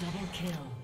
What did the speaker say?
Double kill.